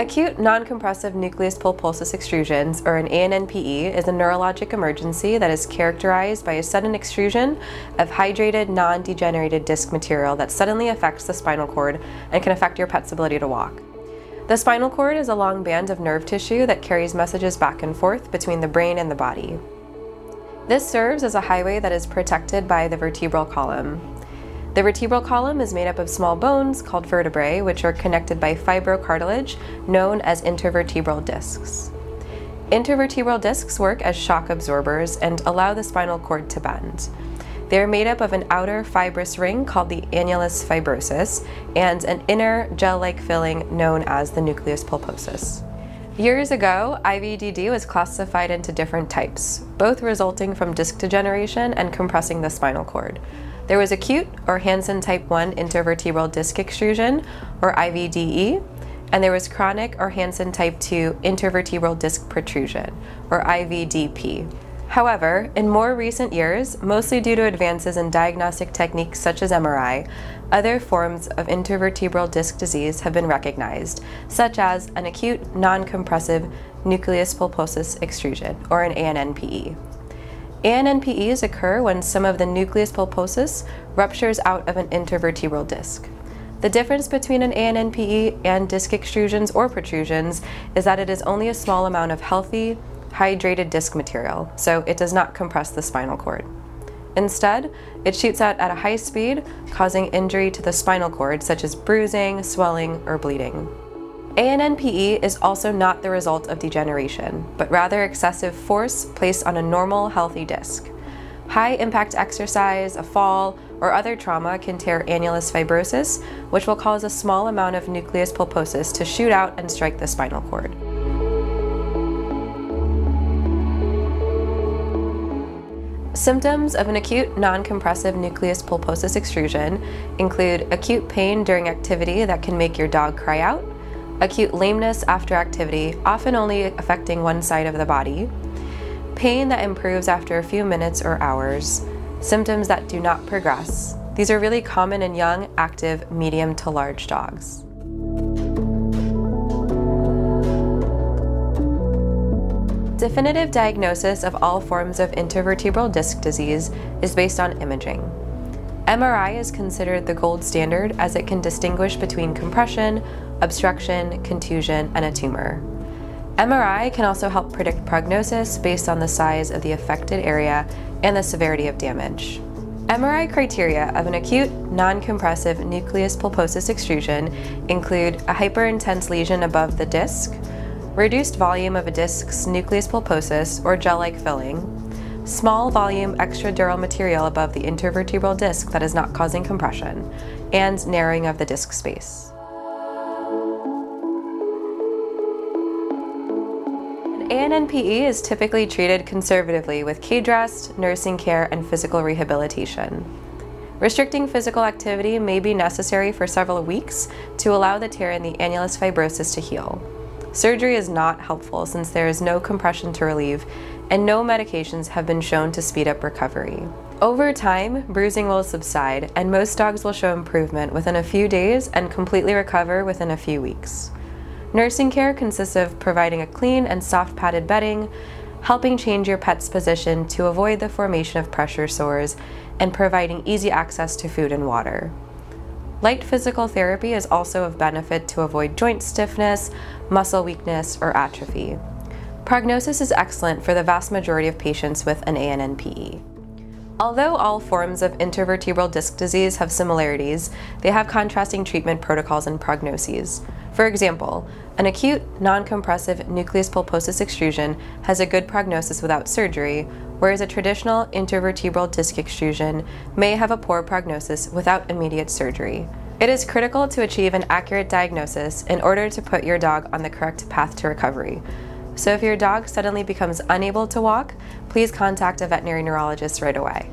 Acute non-compressive nucleus pulposus extrusions, or an ANNPE, is a neurologic emergency that is characterized by a sudden extrusion of hydrated, non-degenerated disc material that suddenly affects the spinal cord and can affect your pet's ability to walk. The spinal cord is a long band of nerve tissue that carries messages back and forth between the brain and the body. This serves as a highway that is protected by the vertebral column. The vertebral column is made up of small bones called vertebrae, which are connected by fibrocartilage known as intervertebral discs. Intervertebral discs work as shock absorbers and allow the spinal cord to bend. They are made up of an outer fibrous ring called the annulus fibrosus and an inner gel-like filling known as the nucleus pulposus. Years ago, IVDD was classified into different types, both resulting from disc degeneration and compressing the spinal cord. There was acute or Hansen type 1 intervertebral disc extrusion, or IVDE, and there was chronic or Hansen type 2 intervertebral disc protrusion, or IVDP. However, in more recent years, mostly due to advances in diagnostic techniques such as MRI, other forms of intervertebral disc disease have been recognized, such as an acute non-compressive nucleus pulposus extrusion, or an ANNPE. ANNPEs occur when some of the nucleus pulposus ruptures out of an intervertebral disc. The difference between an ANNPE and disc extrusions or protrusions is that it is only a small amount of healthy, hydrated disc material, so it does not compress the spinal cord. Instead, it shoots out at a high speed, causing injury to the spinal cord, such as bruising, swelling, or bleeding. ANNPE is also not the result of degeneration, but rather excessive force placed on a normal, healthy disc. High impact exercise, a fall, or other trauma can tear annulus fibrosus, which will cause a small amount of nucleus pulposus to shoot out and strike the spinal cord. Symptoms of an acute non-compressive nucleus pulposus extrusion include acute pain during activity that can make your dog cry out, acute lameness after activity, often only affecting one side of the body, pain that improves after a few minutes or hours, symptoms that do not progress. These are really common in young, active, medium to large dogs. Definitive diagnosis of all forms of intervertebral disc disease is based on imaging. MRI is considered the gold standard as it can distinguish between compression, obstruction, contusion, and a tumor. MRI can also help predict prognosis based on the size of the affected area and the severity of damage. MRI criteria of an acute non-compressive nucleus pulposus extrusion include a hyperintense lesion above the disc, reduced volume of a disc's nucleus pulposus or gel-like filling, small volume extradural material above the intervertebral disc that is not causing compression, and narrowing of the disc space. An ANNPE is typically treated conservatively with rest, nursing care, and physical rehabilitation. Restricting physical activity may be necessary for several weeks to allow the tear in the annulus fibrosus to heal. Surgery is not helpful since there is no compression to relieve and no medications have been shown to speed up recovery. Over time, bruising will subside and most dogs will show improvement within a few days and completely recover within a few weeks. Nursing care consists of providing a clean and soft padded bedding, helping change your pet's position to avoid the formation of pressure sores, and providing easy access to food and water. Light physical therapy is also of benefit to avoid joint stiffness, muscle weakness, or atrophy. Prognosis is excellent for the vast majority of patients with an ANNPE. Although all forms of intervertebral disc disease have similarities, they have contrasting treatment protocols and prognoses. For example, an acute non-compressive nucleus pulposus extrusion has a good prognosis without surgery, whereas a traditional intervertebral disc extrusion may have a poor prognosis without immediate surgery. It is critical to achieve an accurate diagnosis in order to put your dog on the correct path to recovery. So if your dog suddenly becomes unable to walk, please contact a veterinary neurologist right away.